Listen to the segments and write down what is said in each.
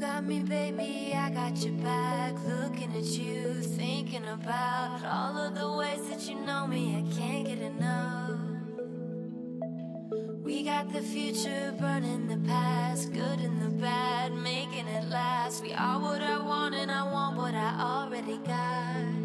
got me, baby, I got your back. Looking at you, thinking about all of the ways that you know me, I can't get enough. We got the future burning the past, good and the bad, making it last. We are what I want, and I want what I already got.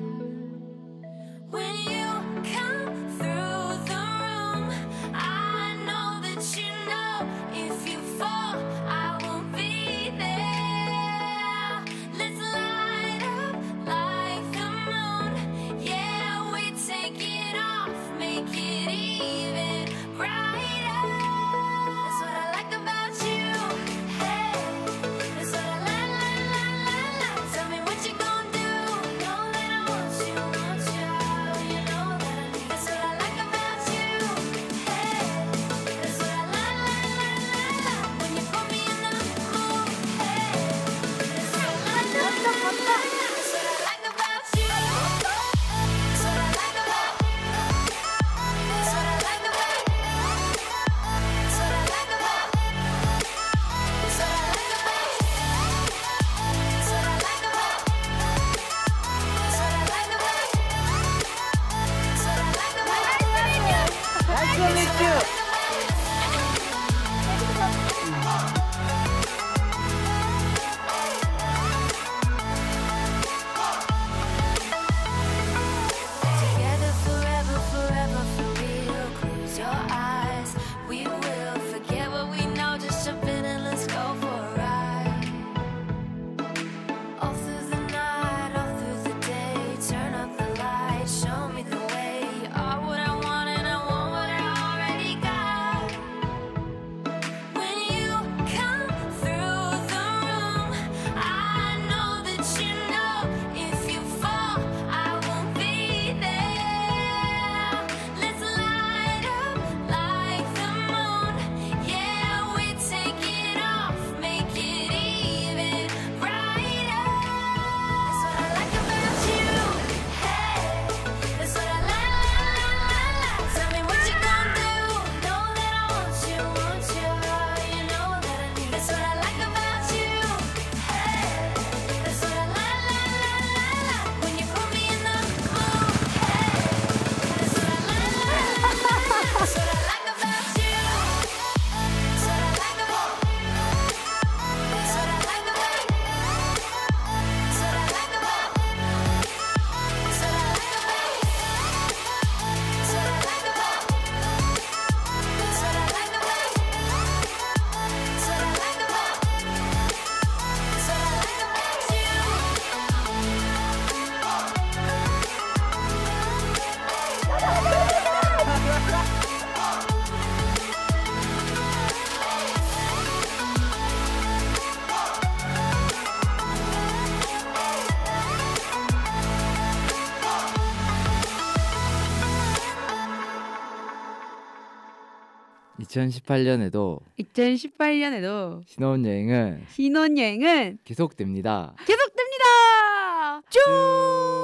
shimmer. 2018년에도 2018년에도 신혼여행은 신혼여행은 계속됩니다. 계속됩니다. 쭉.